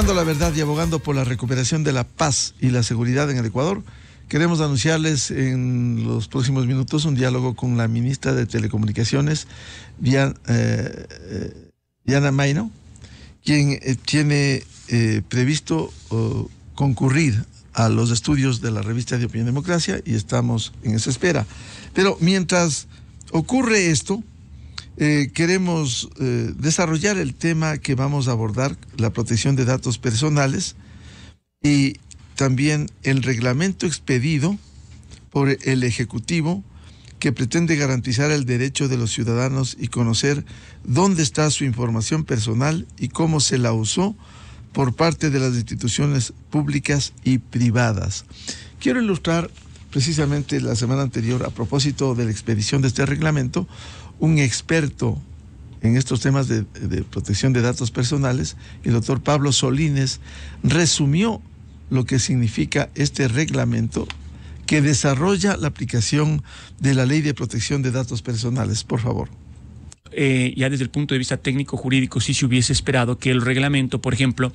Buscando la verdad y abogando por la recuperación de la paz y la seguridad en el Ecuador, queremos anunciarles en los próximos minutos un diálogo con la ministra de Telecomunicaciones, Diana, eh, eh, Diana Maino, quien eh, tiene previsto concurrir a los estudios de la revista de Opinión Democracia y estamos en esa espera. Pero mientras ocurre esto, eh, queremos eh, desarrollar el tema que vamos a abordar, la protección de datos personales y también el reglamento expedido por el Ejecutivo que pretende garantizar el derecho de los ciudadanos y conocer dónde está su información personal y cómo se la usó por parte de las instituciones públicas y privadas. Quiero ilustrar precisamente la semana anterior, a propósito de la expedición de este reglamento, un experto en estos temas de, protección de datos personales, el doctor Pablo Solines, resumió lo que significa este reglamento que desarrolla la aplicación de la ley de protección de datos personales. Por favor. Eh, ya desde el punto de vista técnico jurídico sí se hubiese esperado que el reglamento, por ejemplo,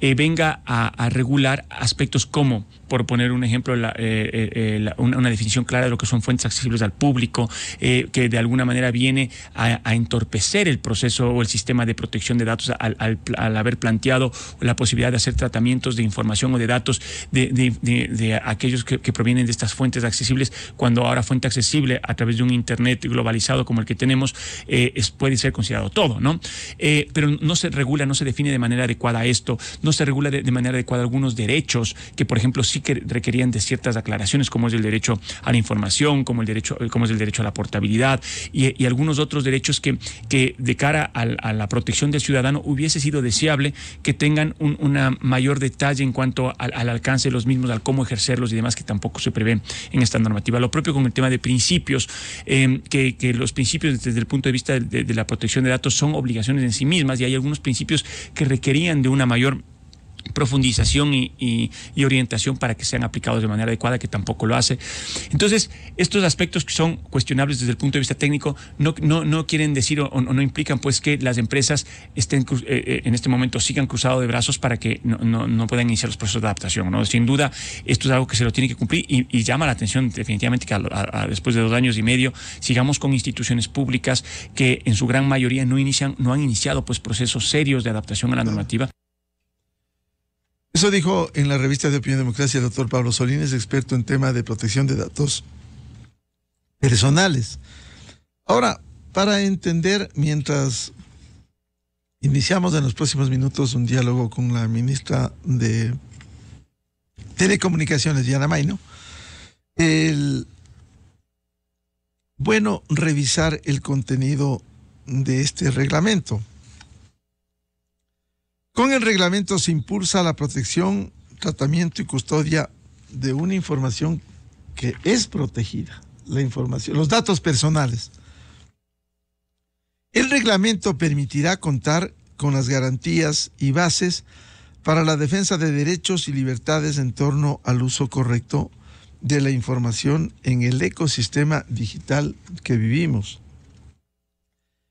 eh, venga a, regular aspectos como, por poner un ejemplo, eh, una, definición clara de lo que son fuentes accesibles al público, que de alguna manera viene a, entorpecer el proceso o el sistema de protección de datos al, haber planteado la posibilidad de hacer tratamientos de información o de datos de, aquellos que, que, provienen de estas fuentes accesibles, cuando ahora fuente accesible a través de un Internet globalizado como el que tenemos puede ser considerado todo, ¿no? Eh, pero no se regula, no se define de manera adecuada esto, no se regula de, manera adecuada algunos derechos que, por ejemplo, sí que requerían de ciertas aclaraciones, como es el derecho a la información, como, el derecho, como es el derecho a la portabilidad y, algunos otros derechos que, que de cara a, la protección del ciudadano hubiese sido deseable que tengan un una mayor detalle en cuanto al, alcance de los mismos, al cómo ejercerlos y demás, que tampoco se prevé en esta normativa. Lo propio con el tema de principios, eh, que, que los principios desde el punto de vista del de, la protección de datos son obligaciones en sí mismas y hay algunos principios que requerían de una mayor profundización y, orientación para que sean aplicados de manera adecuada, que tampoco lo hace. Entonces, estos aspectos que son cuestionables desde el punto de vista técnico no, no, quieren decir o, no implican pues que las empresas estén eh, eh, en este momento sigan cruzados de brazos para que no, puedan iniciar los procesos de adaptación. ¿no? Sin duda, esto es algo que se lo tiene que cumplir y, llama la atención definitivamente que después de dos años y medio sigamos con instituciones públicas que en su gran mayoría no inician, no han iniciado pues procesos serios de adaptación a la normativa. Eso dijo en la revista de Opinión Democracia el doctor Pablo Solines, experto en tema de protección de datos personales. Ahora, para entender, mientras iniciamos en los próximos minutos un diálogo con la ministra de Telecomunicaciones, Diana Maino, el bueno revisar el contenido de este reglamento. Con el reglamento se impulsa la protección, tratamiento y custodia de una información que es protegida, la información, los datos personales. El reglamento permitirá contar con las garantías y bases para la defensa de derechos y libertades en torno al uso correcto de la información en el ecosistema digital que vivimos.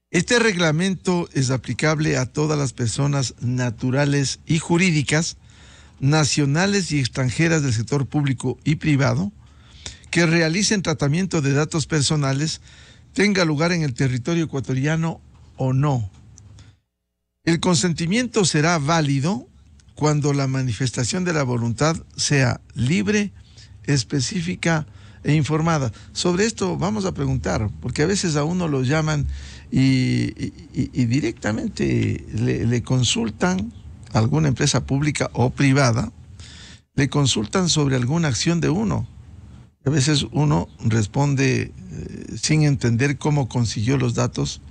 Este reglamento es aplicable a todas las personas naturales y jurídicas, nacionales y extranjeras del sector público y privado, que realicen tratamiento de datos personales, tenga lugar en el territorio ecuatoriano o no. El consentimiento será válido cuando la manifestación de la voluntad sea libre, específica e informada. Sobre esto vamos a preguntar, porque a veces a uno lo llaman y, directamente le, consultan a alguna empresa pública o privada, le consultan sobre alguna acción de uno. A veces uno responde eh, sin entender cómo consiguió los datos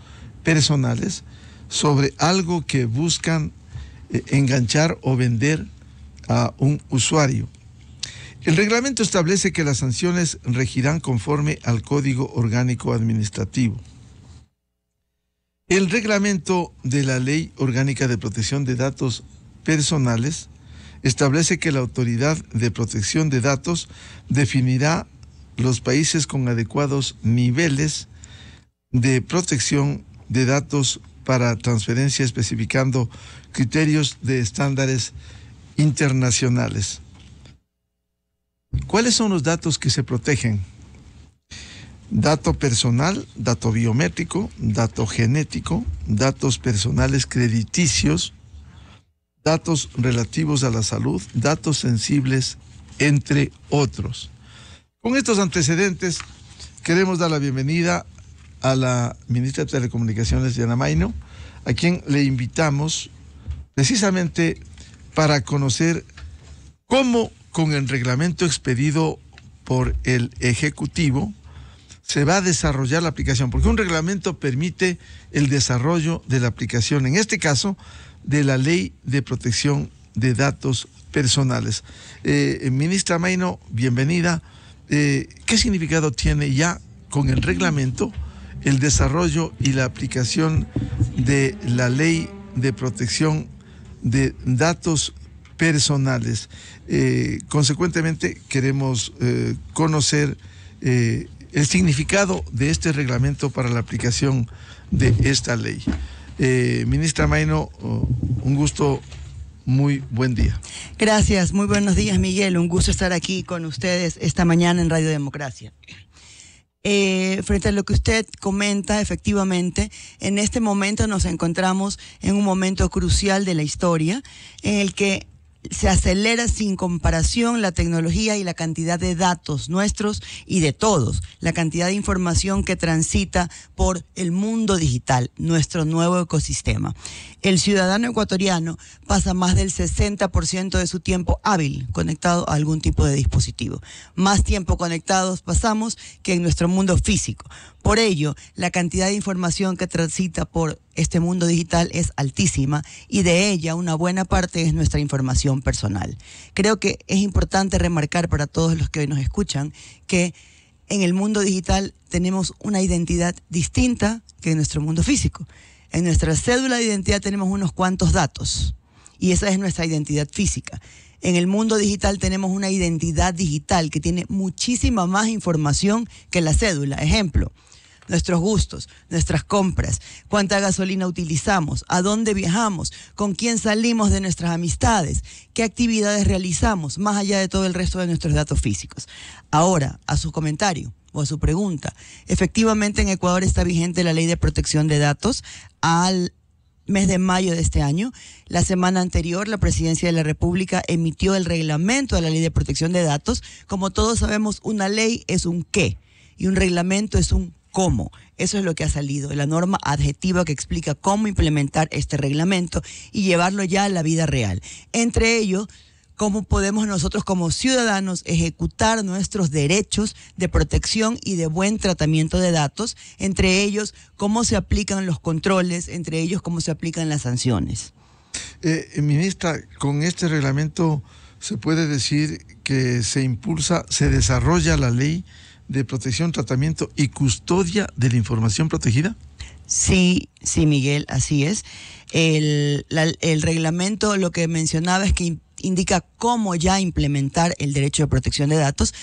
personales sobre algo que buscan eh, enganchar o vender a un usuario. El reglamento establece que las sanciones regirán conforme al Código Orgánico Administrativo. El reglamento de la Ley Orgánica de Protección de Datos Personales establece que la Autoridad de Protección de Datos definirá los países con adecuados niveles de protección de datos para transferencia especificando criterios de estándares internacionales. ¿Cuáles son los datos que se protegen? Dato personal, dato biométrico, dato genético, datos personales crediticios, datos relativos a la salud, datos sensibles, entre otros. Con estos antecedentes, queremos dar la bienvenida a la ministra de Telecomunicaciones, Diana Maino, a quien le invitamos precisamente para conocer cómo con el reglamento expedido por el Ejecutivo se va a desarrollar la aplicación, porque un reglamento permite el desarrollo de la aplicación, en este caso, de la ley de protección de datos personales. Eh, ministra Maino, bienvenida. Eh, ¿Qué significado tiene ya con el reglamento el desarrollo y la aplicación de la ley de protección de datos personales? Eh, consecuentemente, queremos conocer el significado de este reglamento para la aplicación de esta ley. Eh, ministra Maino, oh, un gusto, muy buen día. Gracias, muy buenos días Miguel, un gusto estar aquí con ustedes esta mañana en Radio Democracia. Eh, frente a lo que usted comenta, efectivamente, en este momento nos encontramos en un momento crucial de la historia en el que se acelera sin comparación la tecnología y la cantidad de datos nuestros y de todos, la cantidad de información que transita por el mundo digital, nuestro nuevo ecosistema. El ciudadano ecuatoriano pasa más del 60% de su tiempo hábil conectado a algún tipo de dispositivo. Más tiempo conectados pasamos que en nuestro mundo físico. Por ello, la cantidad de información que transita por este mundo digital es altísima y de ella una buena parte es nuestra información personal. Creo que es importante remarcar para todos los que hoy nos escuchan que en el mundo digital tenemos una identidad distinta que en nuestro mundo físico. En nuestra cédula de identidad tenemos unos cuantos datos y esa es nuestra identidad física. En el mundo digital tenemos una identidad digital que tiene muchísima más información que la cédula. Ejemplo, nuestros gustos, nuestras compras, cuánta gasolina utilizamos, a dónde viajamos, con quién salimos de nuestras amistades, qué actividades realizamos, más allá de todo el resto de nuestros datos físicos. Ahora, a su comentario a su pregunta, efectivamente en Ecuador está vigente la ley de protección de datos al mes de mayo de este año. La semana anterior, la Presidencia de la República emitió el reglamento de la Ley de Protección de Datos. Como todos sabemos, una ley es un qué y un reglamento es un cómo. Eso es lo que ha salido, la norma adjetiva que explica cómo implementar este reglamento y llevarlo ya a la vida real. Entre ellos, cómo podemos nosotros como ciudadanos ejecutar nuestros derechos de protección y de buen tratamiento de datos, entre ellos cómo se aplican los controles, entre ellos cómo se aplican las sanciones. Eh, ministra, con este reglamento se puede decir que se impulsa, se desarrolla la ley de protección, tratamiento y custodia de la información protegida? Sí, sí, Miguel, así es. El, el reglamento lo que mencionaba es que indica cómo ya implementar el derecho de protección de datos.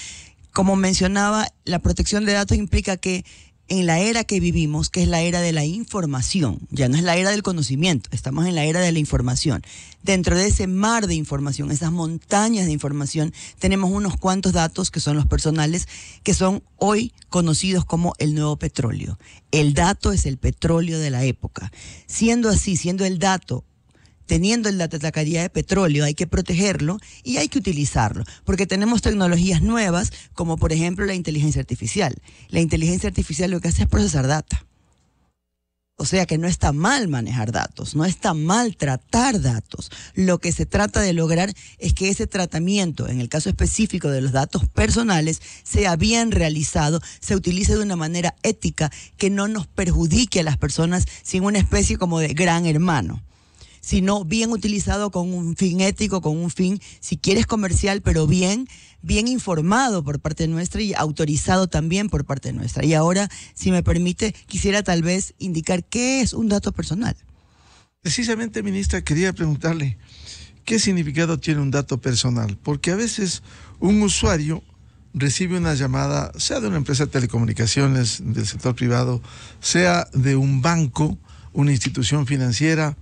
Como mencionaba, la protección de datos implica que en la era que vivimos, que es la era de la información, ya no es la era del conocimiento, estamos en la era de la información. Dentro de ese mar de información, esas montañas de información, tenemos unos cuantos datos que son los personales, que son hoy conocidos como el nuevo petróleo. El dato es el petróleo de la época. Siendo así, siendo el dato teniendo la, la de petróleo, hay que protegerlo y hay que utilizarlo, porque tenemos tecnologías nuevas, como por ejemplo la inteligencia artificial. La inteligencia artificial lo que hace es procesar data. O sea que no está mal manejar datos, no está mal tratar datos. Lo que se trata de lograr es que ese tratamiento, en el caso específico de los datos personales, sea bien realizado, se utilice de una manera ética que no nos perjudique a las personas sin una especie como de gran hermano sino bien utilizado con un fin ético, con un fin, si quieres, comercial, pero bien, bien informado por parte nuestra y autorizado también por parte nuestra. Y ahora, si me permite, quisiera tal vez indicar qué es un dato personal. Precisamente, ministra, quería preguntarle, ¿qué significado tiene un dato personal? Porque a veces un usuario recibe una llamada, sea de una empresa de telecomunicaciones, del sector privado, sea de un banco, una institución financiera,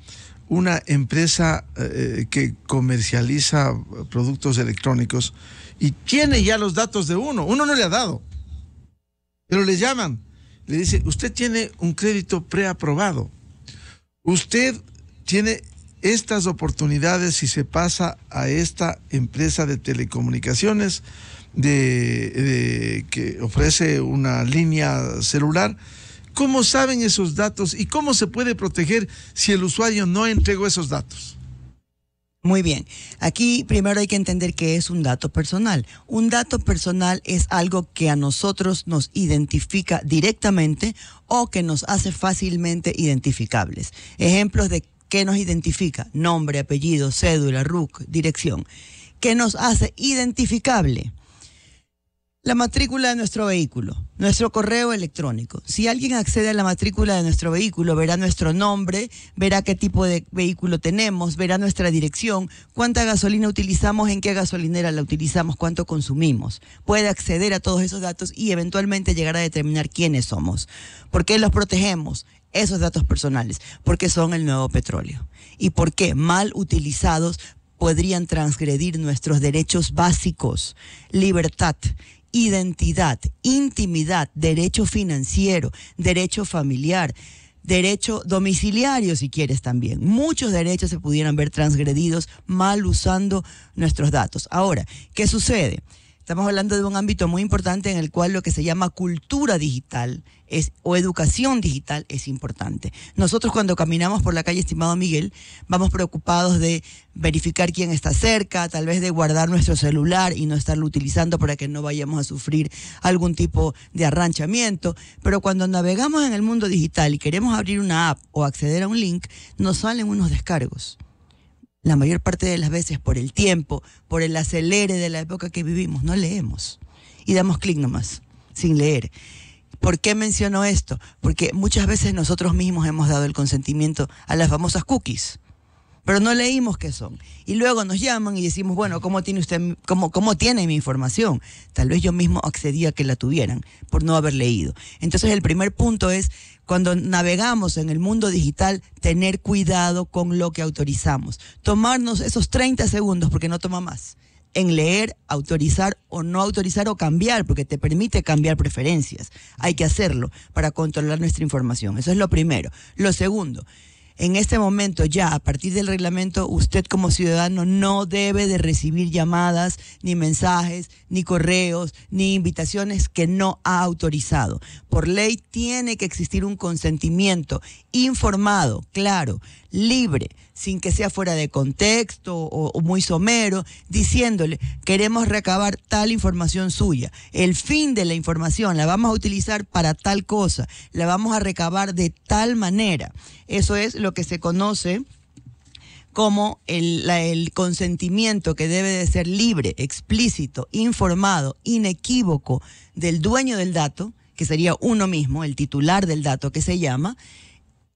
una empresa eh, que comercializa productos electrónicos y tiene ya los datos de uno. Uno no le ha dado, pero le llaman. Le dice, usted tiene un crédito preaprobado. Usted tiene estas oportunidades si se pasa a esta empresa de telecomunicaciones de, que ofrece una línea celular. ¿Cómo saben esos datos y cómo se puede proteger si el usuario no entregó esos datos? Muy bien. Aquí primero hay que entender que es un dato personal. Un dato personal es algo que a nosotros nos identifica directamente o que nos hace fácilmente identificables. Ejemplos de qué nos identifica. Nombre, apellido, cédula, RUC, dirección. ¿Qué nos hace identificable? La matrícula de nuestro vehículo, nuestro correo electrónico. Si alguien accede a la matrícula de nuestro vehículo, verá nuestro nombre, verá qué tipo de vehículo tenemos, verá nuestra dirección, cuánta gasolina utilizamos, en qué gasolinera la utilizamos, cuánto consumimos. Puede acceder a todos esos datos y eventualmente llegar a determinar quiénes somos. ¿Por qué los protegemos? Esos datos personales, porque son el nuevo petróleo. Y porque mal utilizados podrían transgredir nuestros derechos básicos, libertad identidad, intimidad, derecho financiero, derecho familiar, derecho domiciliario, si quieres también. Muchos derechos se pudieran ver transgredidos mal usando nuestros datos. Ahora, ¿qué sucede? Estamos hablando de un ámbito muy importante en el cual lo que se llama cultura digital es, o educación digital es importante. Nosotros cuando caminamos por la calle, estimado Miguel, vamos preocupados de verificar quién está cerca, tal vez de guardar nuestro celular y no estarlo utilizando para que no vayamos a sufrir algún tipo de arranchamiento. Pero cuando navegamos en el mundo digital y queremos abrir una app o acceder a un link, nos salen unos descargos la mayor parte de las veces por el tiempo, por el acelere de la época que vivimos, no leemos y damos clic nomás, sin leer. ¿Por qué menciono esto? Porque muchas veces nosotros mismos hemos dado el consentimiento a las famosas cookies pero no leímos qué son. Y luego nos llaman y decimos, bueno, ¿cómo tiene usted, cómo, cómo tiene mi información? Tal vez yo mismo accedí a que la tuvieran por no haber leído. Entonces el primer punto es, cuando navegamos en el mundo digital, tener cuidado con lo que autorizamos. Tomarnos esos 30 segundos, porque no toma más, en leer, autorizar o no autorizar o cambiar, porque te permite cambiar preferencias. Hay que hacerlo para controlar nuestra información. Eso es lo primero. Lo segundo, en este momento ya, a partir del reglamento, usted como ciudadano no debe de recibir llamadas, ni mensajes, ni correos, ni invitaciones que no ha autorizado. Por ley tiene que existir un consentimiento informado, claro, libre, sin que sea fuera de contexto o, muy somero, diciéndole, queremos recabar tal información suya. El fin de la información la vamos a utilizar para tal cosa, la vamos a recabar de tal manera. Eso es lo que se conoce como el, el, consentimiento que debe de ser libre, explícito, informado, inequívoco del dueño del dato, que sería uno mismo, el titular del dato que se llama,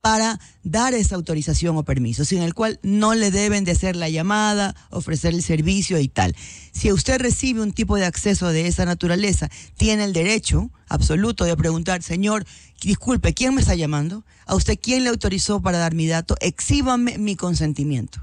para dar esa autorización o permiso, sin el cual no le deben de hacer la llamada, ofrecer el servicio y tal. Si usted recibe un tipo de acceso de esa naturaleza, tiene el derecho absoluto de preguntar, señor, disculpe, ¿quién me está llamando? ¿A usted quién le autorizó para dar mi dato? Exíbame mi consentimiento.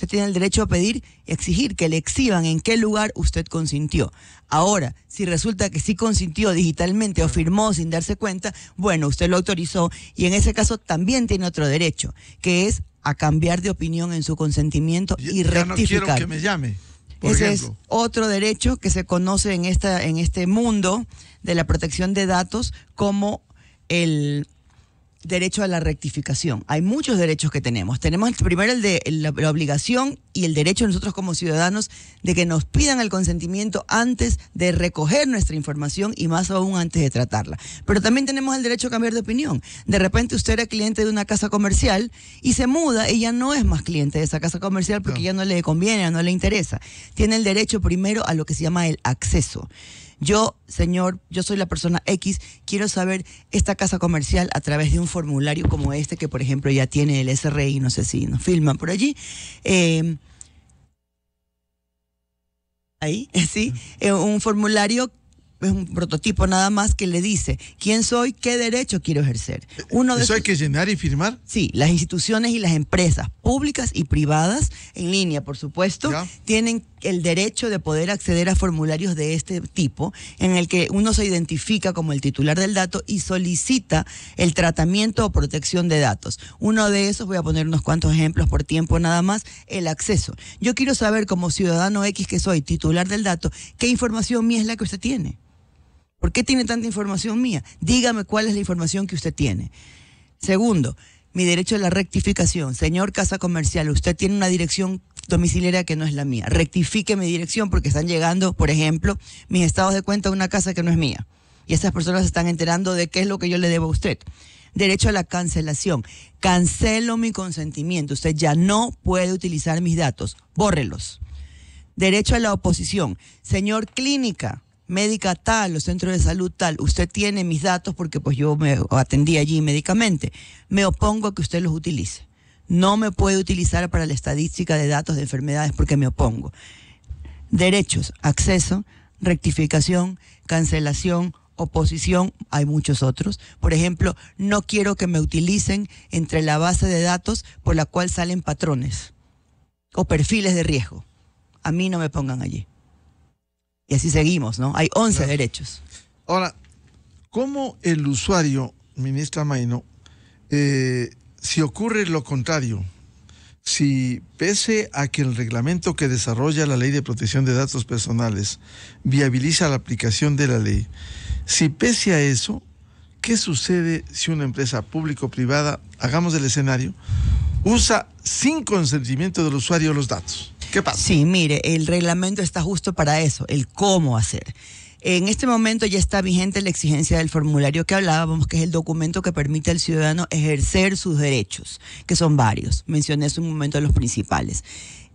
Usted tiene el derecho a pedir y exigir que le exhiban en qué lugar usted consintió. Ahora, si resulta que sí consintió digitalmente o firmó sin darse cuenta, bueno, usted lo autorizó y en ese caso también tiene otro derecho, que es a cambiar de opinión en su consentimiento y, rectificar. No quiero que me llame. Ese es otro derecho que se conoce en esta en este mundo de la protección de datos como el derecho a la rectificación. Hay muchos derechos que tenemos. Tenemos primero el de la, obligación y el derecho nosotros como ciudadanos de que nos pidan el consentimiento antes de recoger nuestra información y más aún antes de tratarla. Pero también tenemos el derecho a cambiar de opinión. De repente usted era cliente de una casa comercial y se muda y ya no es más cliente de esa casa comercial porque ya no le conviene, no le interesa. Tiene el derecho primero a lo que se llama el acceso. Yo, señor, yo soy la persona X, quiero saber esta casa comercial a través de un formulario como este, que por ejemplo ya tiene el SRI, no sé si nos filman por allí. Eh, ahí, sí, eh, un formulario es un prototipo nada más que le dice quién soy, qué derecho quiero ejercer. Uno de ¿Eso hay que llenar y firmar? Sí, las instituciones y las empresas públicas y privadas, en línea por supuesto, tienen el derecho de poder acceder a formularios de este tipo, en el que uno se identifica como el titular del dato y solicita el tratamiento o protección de datos. Uno de esos, voy a poner unos cuantos ejemplos por tiempo nada más, el acceso. Yo quiero saber como ciudadano X que soy titular del dato, qué información mía es la que usted tiene. ¿Por qué tiene tanta información mía? Dígame cuál es la información que usted tiene. Segundo, mi derecho a la rectificación. Señor Casa Comercial, usted tiene una dirección domiciliaria que no es la mía. Rectifique mi dirección porque están llegando, por ejemplo, mis estados de cuenta a una casa que no es mía. Y esas personas se están enterando de qué es lo que yo le debo a usted. Derecho a la cancelación. Cancelo mi consentimiento. Usted ya no puede utilizar mis datos. Bórrelos. Derecho a la oposición. Señor clínica, médica tal o centro de salud tal, usted tiene mis datos porque pues yo me atendí allí médicamente. Me opongo a que usted los utilice. No me puede utilizar para la estadística de datos de enfermedades porque me opongo. Derechos, acceso, rectificación, cancelación, oposición, hay muchos otros. Por ejemplo, no quiero que me utilicen entre la base de datos por la cual salen patrones o perfiles de riesgo. A mí no me pongan allí. Y así seguimos, ¿no? Hay 11 derechos. Ahora, ¿cómo el usuario, ministra Maino, eh, si ocurre lo contrario, si pese a que el reglamento que desarrolla la ley de protección de datos personales viabiliza la aplicación de la ley, si pese a eso, ¿qué sucede si una empresa público privada, hagamos el escenario, usa sin consentimiento del usuario los datos? Sí, mire, el reglamento está justo para eso, el cómo hacer. En este momento ya está vigente la exigencia del formulario que hablábamos, que es el documento que permite al ciudadano ejercer sus derechos, que son varios. Mencioné hace un momento los principales.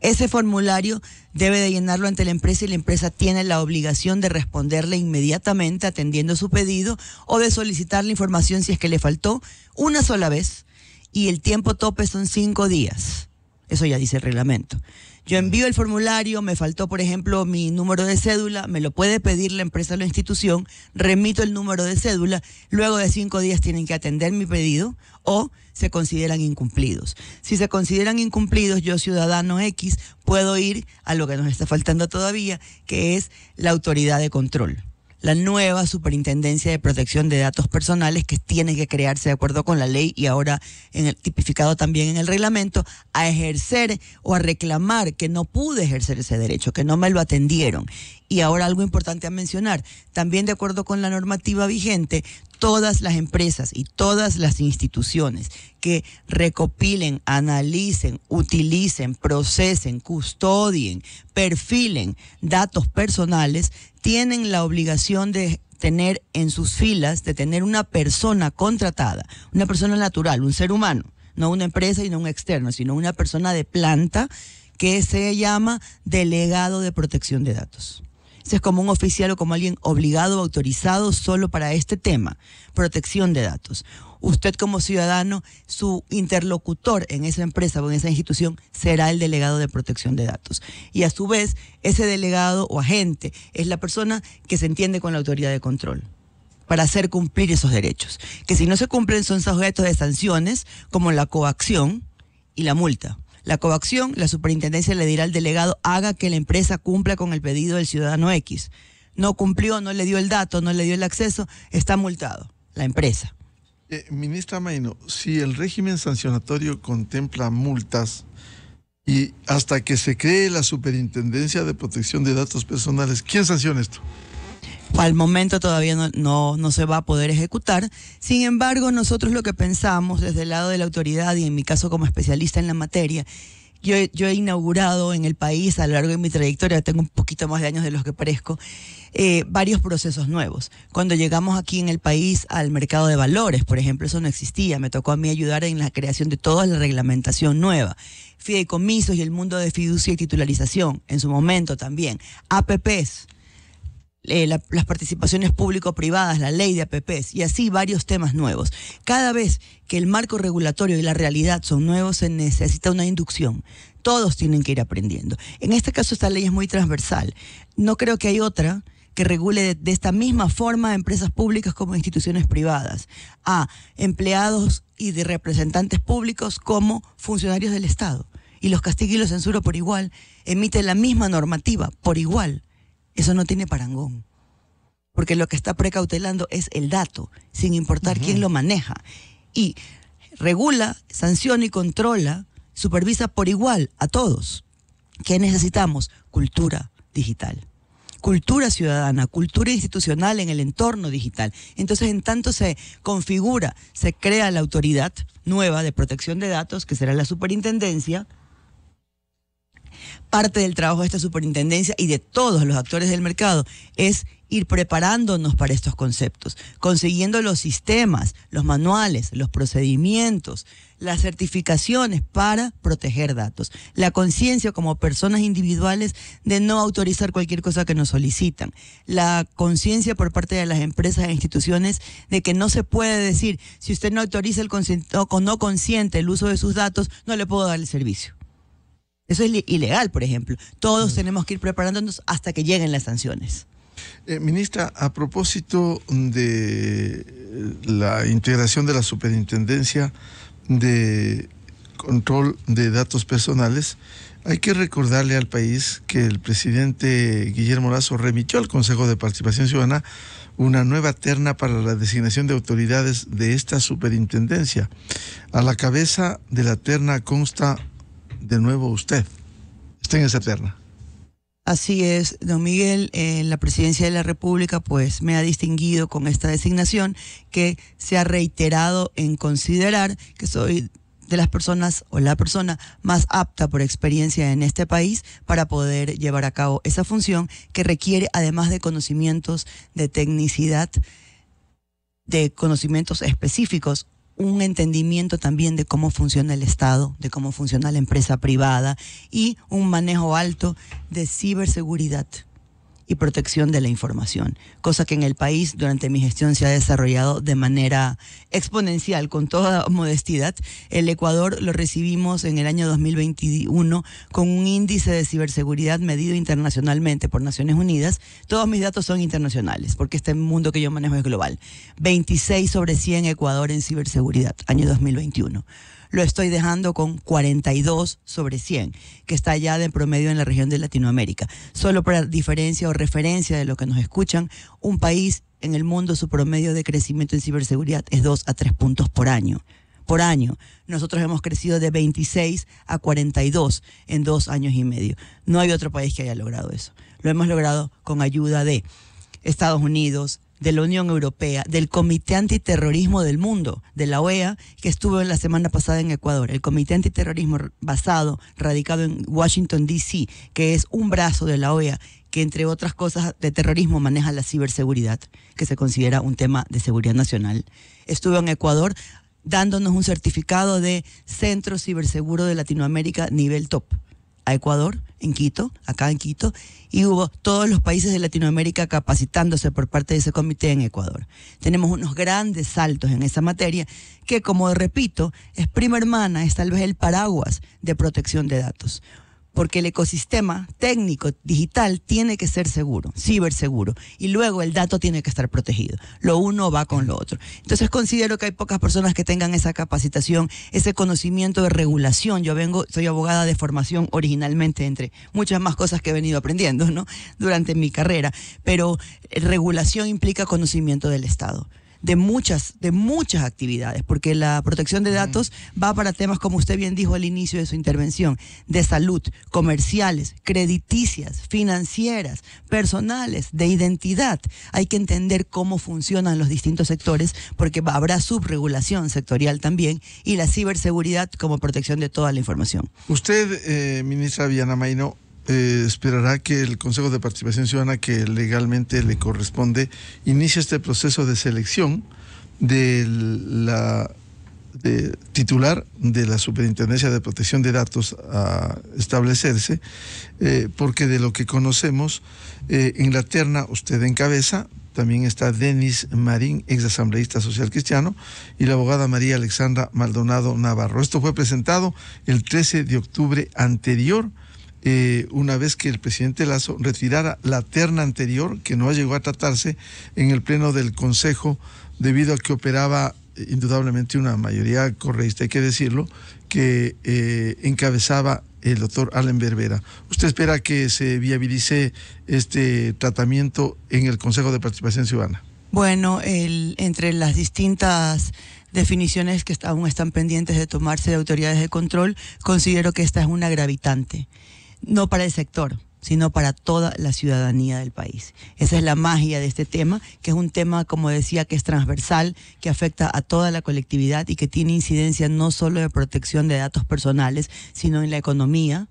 Ese formulario debe de llenarlo ante la empresa y la empresa tiene la obligación de responderle inmediatamente atendiendo su pedido o de solicitar la información si es que le faltó una sola vez y el tiempo tope son cinco días. Eso ya dice el reglamento. Yo envío el formulario, me faltó, por ejemplo, mi número de cédula, me lo puede pedir la empresa o la institución, remito el número de cédula, luego de cinco días tienen que atender mi pedido o se consideran incumplidos. Si se consideran incumplidos, yo ciudadano X puedo ir a lo que nos está faltando todavía, que es la autoridad de control la nueva Superintendencia de Protección de Datos Personales que tiene que crearse de acuerdo con la ley y ahora en el, tipificado también en el reglamento a ejercer o a reclamar que no pude ejercer ese derecho, que no me lo atendieron. Y ahora algo importante a mencionar, también de acuerdo con la normativa vigente, todas las empresas y todas las instituciones que recopilen, analicen, utilicen, procesen, custodien, perfilen datos personales, tienen la obligación de tener en sus filas, de tener una persona contratada, una persona natural, un ser humano, no una empresa y no un externo, sino una persona de planta que se llama delegado de protección de datos es como un oficial o como alguien obligado o autorizado solo para este tema, protección de datos. Usted como ciudadano, su interlocutor en esa empresa o en esa institución será el delegado de protección de datos. Y a su vez, ese delegado o agente es la persona que se entiende con la autoridad de control para hacer cumplir esos derechos. Que si no se cumplen son sujetos de sanciones como la coacción y la multa. La coacción, la superintendencia le dirá al delegado, haga que la empresa cumpla con el pedido del ciudadano X. No cumplió, no le dio el dato, no le dio el acceso, está multado, la empresa. Eh, ministra Maino, si el régimen sancionatorio contempla multas y hasta que se cree la superintendencia de protección de datos personales, ¿quién sanciona esto? Al momento todavía no, no, se va a poder ejecutar. Sin embargo, nosotros lo que pensamos desde el lado de la autoridad y en mi caso como especialista en la materia, yo, yo he inaugurado en el país a lo largo de mi trayectoria, tengo un poquito más de años de los que parezco, eh, varios procesos nuevos. Cuando llegamos aquí en el país al mercado de valores, por ejemplo, eso no existía. Me tocó a mí ayudar en la creación de toda la reglamentación nueva. Fideicomisos y el mundo de fiducia y titularización, en su momento también. APPs, eh, las participaciones público-privadas, la ley de APPs y así varios temas nuevos. Cada vez que el marco regulatorio y la realidad son nuevos, se necesita una inducción. Todos tienen que ir aprendiendo. En este caso, esta ley es muy transversal. No creo que hay otra que regule de, esta misma forma a empresas públicas como instituciones privadas, a empleados y de representantes públicos como funcionarios del Estado. Y los castiga y los censura por igual, emite la misma normativa por igual. Eso no tiene parangón. Porque lo que está precautelando es el dato, sin importar quién lo maneja. Y regula, sanciona y controla, supervisa por igual a todos. ¿Qué necesitamos? Cultura digital cultura ciudadana, cultura institucional en el entorno digital. Entonces, en tanto se configura, se crea la autoridad nueva de protección de datos, que será la superintendencia, parte del trabajo de esta superintendencia y de todos los actores del mercado es ir preparándonos para estos conceptos, consiguiendo los sistemas, los manuales, los procedimientos, las certificaciones para proteger datos, la conciencia como personas individuales de no autorizar cualquier cosa que nos solicitan, la conciencia por parte de las empresas e instituciones de que no se puede decir, si usted no autoriza el o no consiente el uso de sus datos, no le puedo dar el servicio. Eso es ilegal, por ejemplo. Todos mm. tenemos que ir preparándonos hasta que lleguen las sanciones. Eh, ministra, a propósito de la integración de la superintendencia de control de datos personales, hay que recordarle al país que el presidente Guillermo Lazo remitió al Consejo de Participación Ciudadana una nueva terna para la designación de autoridades de esta superintendencia. A la cabeza de la terna consta de nuevo usted. Está en esa terna. Así es, don Miguel, la presidencia de la República pues me ha distinguido con esta designación que se ha reiterado en considerar que soy de las personas o la persona más apta por experiencia en este país para poder llevar a cabo esa función que requiere además de conocimientos de tecnicidad, de conocimientos específicos un entendimiento también de cómo funciona el Estado, de cómo funciona la empresa privada y un manejo alto de ciberseguridad y protección de la información, cosa que en el país durante mi gestión se ha desarrollado de manera exponencial, con toda modestidad. El Ecuador lo recibimos en el año 2021 con un índice de ciberseguridad medido internacionalmente por Naciones Unidas. Todos mis datos son internacionales, porque este mundo que yo manejo es global. 26 sobre 100 Ecuador en ciberseguridad, año 2021 lo estoy dejando con 42 sobre 100, que está ya de promedio en la región de Latinoamérica. Solo para diferencia o referencia de lo que nos escuchan, un país en el mundo su promedio de crecimiento en ciberseguridad es 2 a 3 puntos por año. Por año. Nosotros hemos crecido de 26 a 42 en dos años y medio. No hay otro país que haya logrado eso. Lo hemos logrado con ayuda de Estados Unidos, de la Unión Europea, del Comité Antiterrorismo del Mundo, de la OEA, que estuvo la semana pasada en Ecuador. El Comité Antiterrorismo basado, radicado en Washington, D.C., que es un brazo de la OEA que entre otras cosas de terrorismo maneja la ciberseguridad, que se considera un tema de seguridad nacional. Estuvo en Ecuador dándonos un certificado de Centro Ciberseguro de Latinoamérica nivel top a Ecuador, en Quito, acá en Quito, y hubo todos los países de Latinoamérica capacitándose por parte de ese comité en Ecuador. Tenemos unos grandes saltos en esa materia que, como repito, es prima hermana, es tal vez el paraguas de protección de datos porque el ecosistema técnico digital tiene que ser seguro, ciberseguro, y luego el dato tiene que estar protegido. Lo uno va con lo otro. Entonces considero que hay pocas personas que tengan esa capacitación, ese conocimiento de regulación. Yo vengo, soy abogada de formación originalmente, entre muchas más cosas que he venido aprendiendo, ¿no? Durante mi carrera, pero regulación implica conocimiento del Estado de muchas, de muchas actividades, porque la protección de datos va para temas, como usted bien dijo al inicio de su intervención, de salud, comerciales, crediticias, financieras, personales, de identidad. Hay que entender cómo funcionan los distintos sectores, porque habrá subregulación sectorial también, y la ciberseguridad como protección de toda la información. Usted, eh, ministra Viana Maino, eh, esperará que el Consejo de Participación Ciudadana, que legalmente le corresponde, inicie este proceso de selección de la titular de la Superintendencia de Protección de Datos a establecerse, eh, porque de lo que conocemos, eh, en la terna usted encabeza, también está Denis Marín, ex asambleísta social cristiano, y la abogada María Alexandra Maldonado Navarro. Esto fue presentado el 13 de octubre anterior eh, una vez que el presidente Lazo retirara la terna anterior, que no llegó a tratarse en el pleno del Consejo, debido a que operaba eh, indudablemente una mayoría correísta, hay que decirlo, que eh, encabezaba el doctor Allen Berbera. ¿Usted espera que se viabilice este tratamiento en el Consejo de Participación Ciudadana? Bueno, el, entre las distintas definiciones que aún están pendientes de tomarse de autoridades de control, considero que esta es una gravitante, no para el sector, sino para toda la ciudadanía del país. Esa es la magia de este tema, que es un tema, como decía, que es transversal, que afecta a toda la colectividad y que tiene incidencia no solo de protección de datos personales, sino en la economía,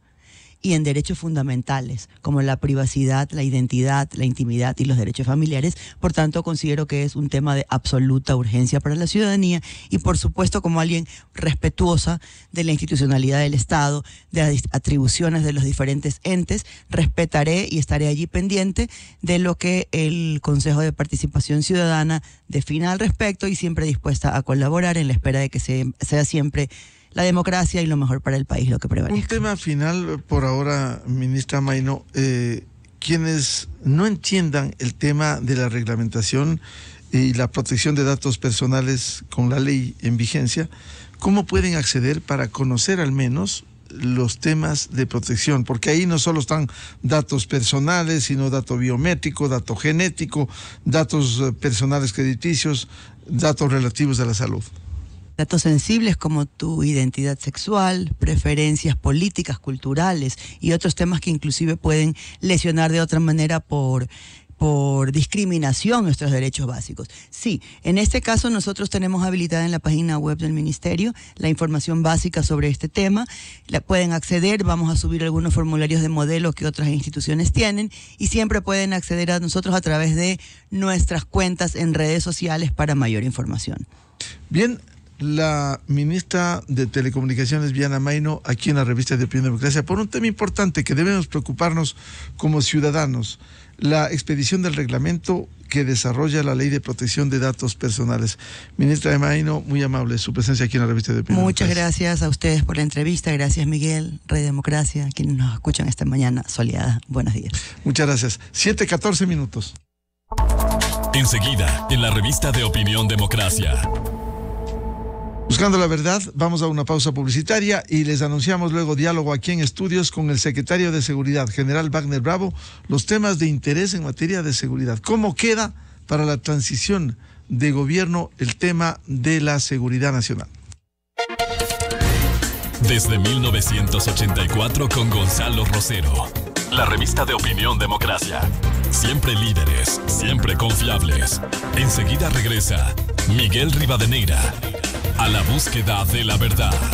y en derechos fundamentales como la privacidad, la identidad, la intimidad y los derechos familiares. Por tanto, considero que es un tema de absoluta urgencia para la ciudadanía y, por supuesto, como alguien respetuosa de la institucionalidad del Estado, de las atribuciones de los diferentes entes, respetaré y estaré allí pendiente de lo que el Consejo de Participación Ciudadana defina al respecto y siempre dispuesta a colaborar en la espera de que sea siempre la democracia y lo mejor para el país, lo que prevalece. Un tema final por ahora, ministra Maino. Eh, quienes no entiendan el tema de la reglamentación y la protección de datos personales con la ley en vigencia, ¿cómo pueden acceder para conocer al menos los temas de protección, porque ahí no solo están datos personales, sino dato biométrico, dato genético, datos eh, personales crediticios, datos relativos a la salud datos sensibles como tu identidad sexual, preferencias políticas, culturales y otros temas que inclusive pueden lesionar de otra manera por por discriminación nuestros derechos básicos. Sí, en este caso nosotros tenemos habilitada en la página web del Ministerio la información básica sobre este tema. La pueden acceder, vamos a subir algunos formularios de modelo que otras instituciones tienen y siempre pueden acceder a nosotros a través de nuestras cuentas en redes sociales para mayor información. Bien, la ministra de Telecomunicaciones, Viana Maino, aquí en la revista de Opinión Democracia, por un tema importante que debemos preocuparnos como ciudadanos, la expedición del reglamento que desarrolla la ley de protección de datos personales. Ministra de Maino, muy amable su presencia aquí en la revista de Opinión Muchas gracias a ustedes por la entrevista, gracias Miguel, Rey Democracia, quienes nos escuchan esta mañana soleada. Buenos días. Muchas gracias. Siete, catorce minutos. Enseguida, en la revista de Opinión Democracia. Buscando la verdad, vamos a una pausa publicitaria y les anunciamos luego diálogo aquí en estudios con el secretario de Seguridad, general Wagner Bravo, los temas de interés en materia de seguridad. ¿Cómo queda para la transición de gobierno el tema de la seguridad nacional? Desde 1984 con Gonzalo Rosero, la revista de opinión democracia. Siempre líderes, siempre confiables. Enseguida regresa Miguel Rivadeneira a la búsqueda de la verdad.